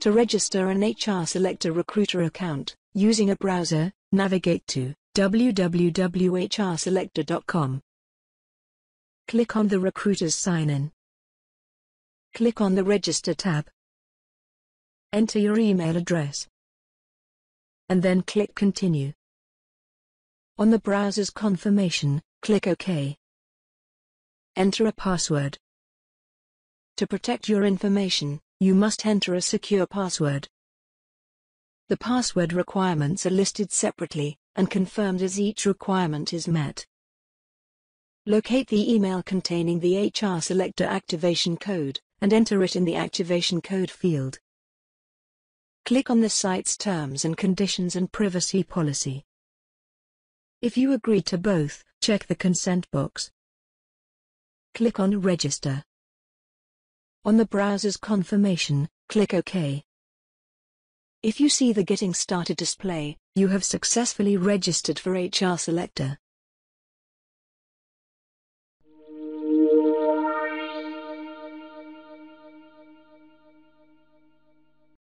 To register an HR Selector Recruiter account, using a browser, navigate to www.hrselector.com. Click on the Recruiter's Sign-In. Click on the Register tab. Enter your email address. And then click Continue. On the browser's confirmation, click OK. Enter a password. To protect your information, you must enter a secure password. The password requirements are listed separately and confirmed as each requirement is met. Locate the email containing the HR Selector activation code and enter it in the activation code field. Click on the site's terms and conditions and privacy policy. If you agree to both, check the consent box. Click on Register. On the browser's confirmation, click OK. If you see the Getting Started display, you have successfully registered for HR Selector.